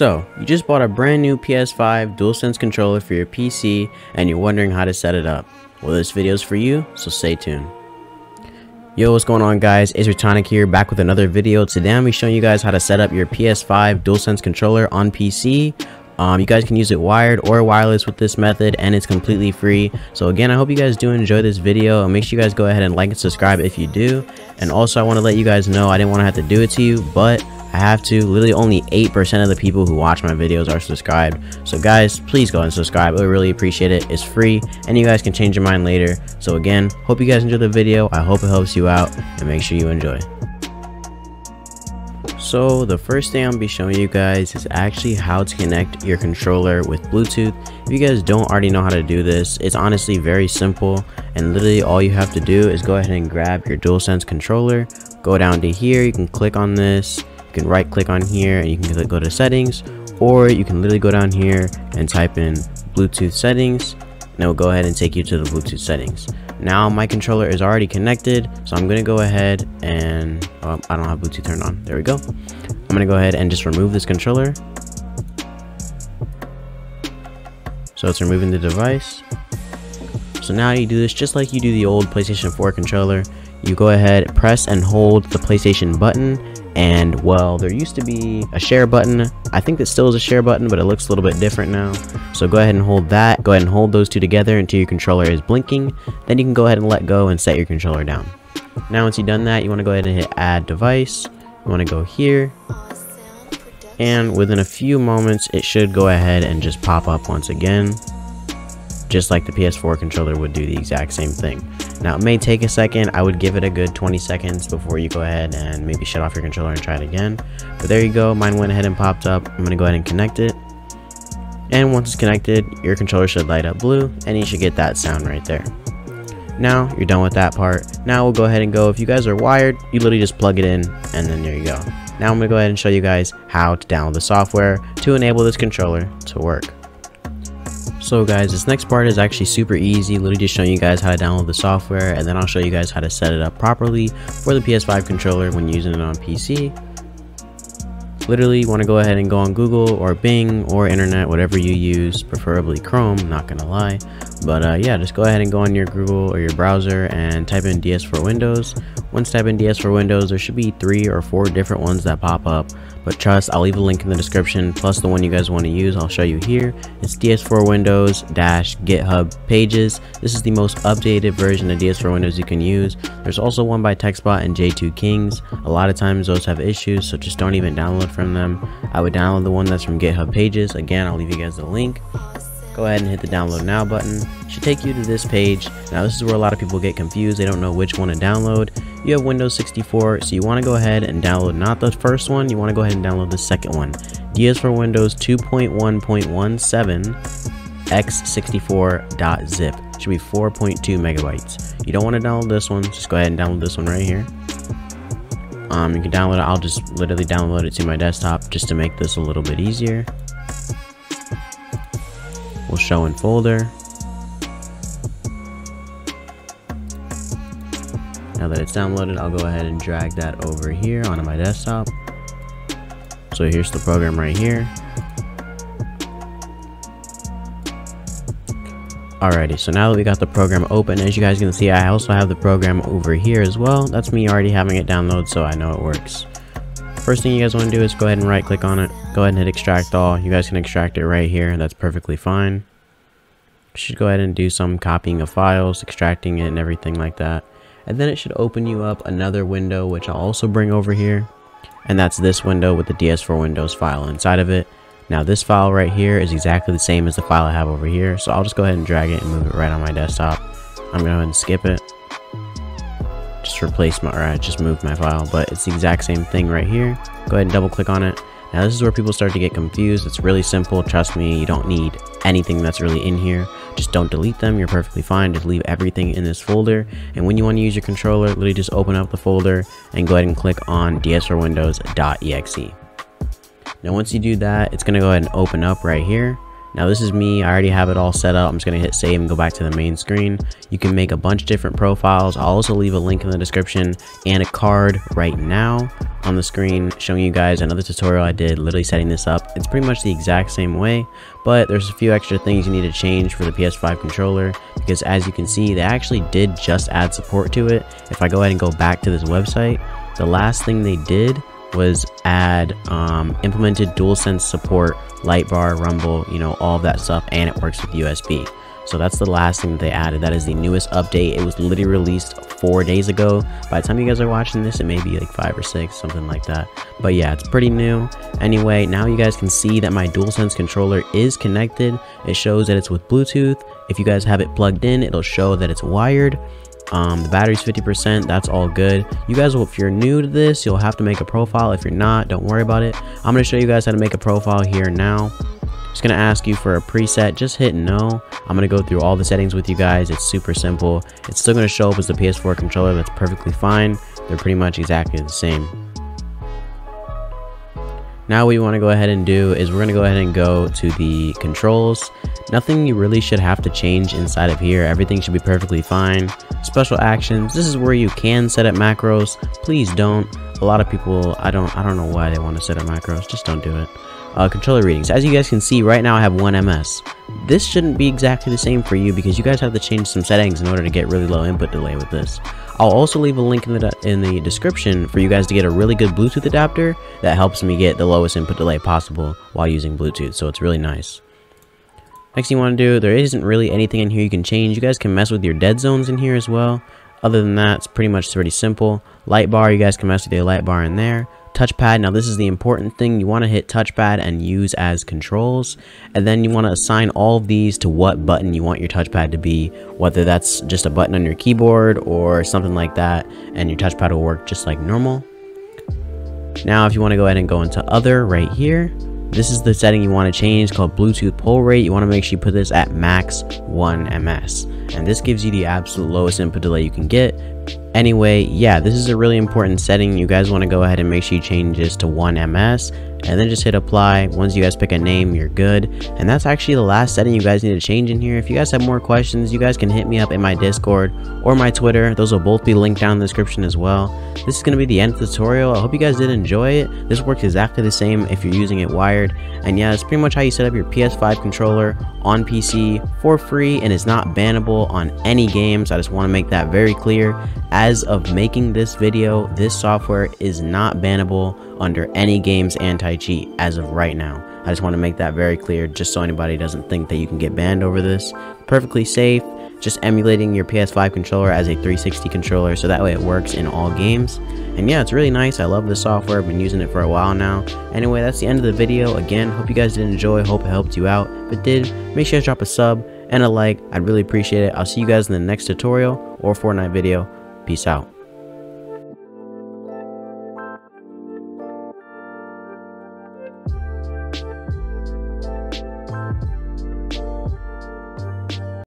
So, you just bought a brand new PS5 DualSense controller for your PC and you're wondering how to set it up. Well, this video is for you, so stay tuned. Yo, what's going on guys? It's Retonic here, back with another video. Today I'm be showing you guys how to set up your PS5 DualSense controller on PC. Um, you guys can use it wired or wireless with this method and it's completely free. So again, I hope you guys do enjoy this video and make sure you guys go ahead and like and subscribe if you do. And also I want to let you guys know I didn't want to have to do it to you, but I have to. Literally only 8% of the people who watch my videos are subscribed. So guys, please go and subscribe. I really appreciate it. It's free and you guys can change your mind later. So again, hope you guys enjoy the video. I hope it helps you out and make sure you enjoy. So the first thing I'll be showing you guys is actually how to connect your controller with Bluetooth. If you guys don't already know how to do this, it's honestly very simple and literally all you have to do is go ahead and grab your DualSense controller, go down to here, you can click on this, you can right click on here and you can go to settings or you can literally go down here and type in Bluetooth settings and it will go ahead and take you to the Bluetooth settings. Now my controller is already connected so I'm gonna go ahead and oh, I don't have Bluetooth turned on. There we go. I'm gonna go ahead and just remove this controller. So it's removing the device. So now you do this just like you do the old PlayStation 4 controller. You go ahead press and hold the PlayStation button and well there used to be a share button. I think that still is a share button but it looks a little bit different now. So go ahead and hold that. Go ahead and hold those two together until your controller is blinking. Then you can go ahead and let go and set your controller down. Now once you've done that you want to go ahead and hit add device. You want to go here. And within a few moments it should go ahead and just pop up once again just like the PS4 controller would do the exact same thing. Now it may take a second, I would give it a good 20 seconds before you go ahead and maybe shut off your controller and try it again. But there you go, mine went ahead and popped up. I'm going to go ahead and connect it. And once it's connected, your controller should light up blue and you should get that sound right there. Now you're done with that part. Now we'll go ahead and go, if you guys are wired, you literally just plug it in and then there you go. Now I'm going to go ahead and show you guys how to download the software to enable this controller to work. So guys, this next part is actually super easy, literally just showing you guys how to download the software and then I'll show you guys how to set it up properly for the PS5 controller when using it on PC. Literally, you want to go ahead and go on Google or Bing or internet, whatever you use, preferably Chrome, not gonna lie. But uh, yeah, just go ahead and go on your Google or your browser and type in DS4 Windows. Once type in DS4 Windows, there should be three or four different ones that pop up. But trust, I'll leave a link in the description, plus the one you guys want to use, I'll show you here. It's DS4 Windows dash GitHub Pages. This is the most updated version of DS4 Windows you can use. There's also one by TechSpot and J2 Kings. A lot of times those have issues, so just don't even download from them. I would download the one that's from GitHub Pages. Again, I'll leave you guys the link. Go ahead and hit the download now button. Should take you to this page. Now this is where a lot of people get confused. They don't know which one to download. You have windows 64 so you want to go ahead and download not the first one. You want to go ahead and download the second one. DS4 Windows 2.1.17 x64.zip should be 4.2 megabytes. You don't want to download this one. Just go ahead and download this one right here um, you can download it i'll just literally download it to my desktop just to make this a little bit easier We'll show in folder. Now that it's downloaded, I'll go ahead and drag that over here onto my desktop. So here's the program right here. Alrighty, so now that we got the program open, as you guys can see, I also have the program over here as well. That's me already having it download, so I know it works. First thing you guys want to do is go ahead and right click on it. Go ahead and hit extract all. You guys can extract it right here. That's perfectly fine. Should go ahead and do some copying of files, extracting it and everything like that. And then it should open you up another window, which I'll also bring over here. And that's this window with the DS4 Windows file inside of it. Now this file right here is exactly the same as the file I have over here. So I'll just go ahead and drag it and move it right on my desktop. I'm going to go ahead and skip it just replace my, or I just moved my file, but it's the exact same thing right here. Go ahead and double click on it. Now this is where people start to get confused. It's really simple. Trust me, you don't need anything that's really in here. Just don't delete them. You're perfectly fine. Just leave everything in this folder. And when you want to use your controller, literally just open up the folder and go ahead and click on ds4windows.exe. Now once you do that, it's going to go ahead and open up right here. Now this is me, I already have it all set up. I'm just gonna hit save and go back to the main screen. You can make a bunch of different profiles. I'll also leave a link in the description and a card right now. on the screen showing you guys another tutorial I did literally setting this up. It's pretty much the exact same way, but there's a few extra things you need to change for the PS5 controller because as you can see, they actually did just add support to it. If I go ahead and go back to this website, the last thing they did was add um, implemented DualSense support, light bar, rumble, you know, all of that stuff, and it works with USB. So that's the last thing that they added. That is the newest update. It was literally released four days ago. By the time you guys are watching this, it may be like five or six, something like that. But yeah, it's pretty new. Anyway, now you guys can see that my DualSense controller is connected. It shows that it's with Bluetooth. If you guys have it plugged in, it'll show that it's wired. Um, the battery's 50%, that's all good. You guys will, if you're new to this, you'll have to make a profile. If you're not, don't worry about it. I'm going to show you guys how to make a profile here now. Going to ask you for a preset, just hit no. I'm going to go through all the settings with you guys. It's super simple. It's still going to show up as the PS4 controller, that's perfectly fine. They're pretty much exactly the same. Now what you want to go ahead and do is we're going to go ahead and go to the controls. Nothing you really should have to change inside of here. Everything should be perfectly fine. Special actions. This is where you can set up macros. Please don't. A lot of people, I don't, I don't know why they want to set up macros. Just don't do it. Uh, controller readings. As you guys can see, right now I have 1 ms. This shouldn't be exactly the same for you because you guys have to change some settings in order to get really low input delay with this. I'll also leave a link in the, in the description for you guys to get a really good Bluetooth adapter that helps me get the lowest input delay possible while using Bluetooth, so it's really nice. Next thing you want to do, there isn't really anything in here you can change. You guys can mess with your dead zones in here as well. Other than that, it's pretty much pretty simple. Light bar, you guys can mess with your light bar in there touchpad. Now this is the important thing. You want to hit touchpad and use as controls. And then you want to assign all of these to what button you want your touchpad to be. Whether that's just a button on your keyboard or something like that. And your touchpad will work just like normal. Now if you want to go ahead and go into other right here. This is the setting you want to change called Bluetooth poll rate. You want to make sure you put this at max 1 ms. And this gives you the absolute lowest input delay you can get Anyway, yeah, this is a really important setting. You guys want to go ahead and make sure you change this to 1ms and then just hit apply. Once you guys pick a name, you're good. And that's actually the last setting you guys need to change in here. If you guys have more questions, you guys can hit me up in my Discord or my Twitter. Those will both be linked down in the description as well. This is going to be the end of the tutorial. I hope you guys did enjoy it. This works exactly the same if you're using it wired. And yeah, it's pretty much how you set up your PS5 controller on PC for free and it's not bannable on any games. I just want to make that very clear. As of making this video, this software is not bannable under any game's anti-cheat as of right now. I just want to make that very clear just so anybody doesn't think that you can get banned over this. Perfectly safe, just emulating your PS5 controller as a 360 controller so that way it works in all games. And yeah, it's really nice. I love the software. I've been using it for a while now. Anyway, that's the end of the video. Again, hope you guys did enjoy. Hope it helped you out. If it did, make sure to drop a sub and a like. I'd really appreciate it. I'll see you guys in the next tutorial or Fortnite video. Peace out.